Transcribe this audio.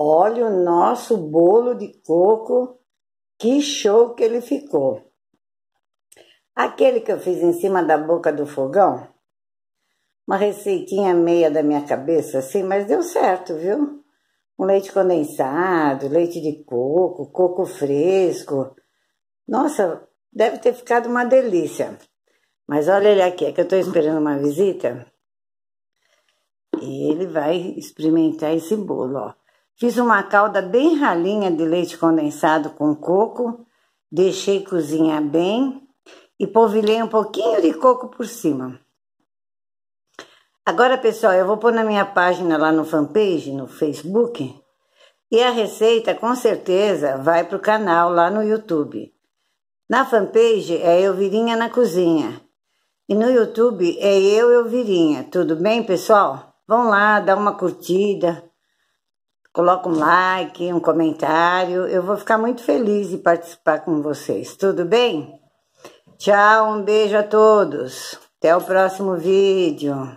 Olha o nosso bolo de coco, que show que ele ficou. Aquele que eu fiz em cima da boca do fogão, uma receitinha meia da minha cabeça, assim, mas deu certo, viu? Um leite condensado, leite de coco, coco fresco. Nossa, deve ter ficado uma delícia. Mas olha ele aqui, é que eu estou esperando uma visita. E ele vai experimentar esse bolo, ó. Fiz uma calda bem ralinha de leite condensado com coco, deixei cozinhar bem e polvilhei um pouquinho de coco por cima. Agora, pessoal, eu vou pôr na minha página lá no fanpage, no Facebook, e a receita com certeza vai para o canal lá no YouTube. Na fanpage é Elvirinha na Cozinha. E no YouTube é eu, Elvirinha. Tudo bem, pessoal? Vão lá, dá uma curtida, Coloca um like, um comentário. Eu vou ficar muito feliz de participar com vocês. Tudo bem? Tchau, um beijo a todos. Até o próximo vídeo.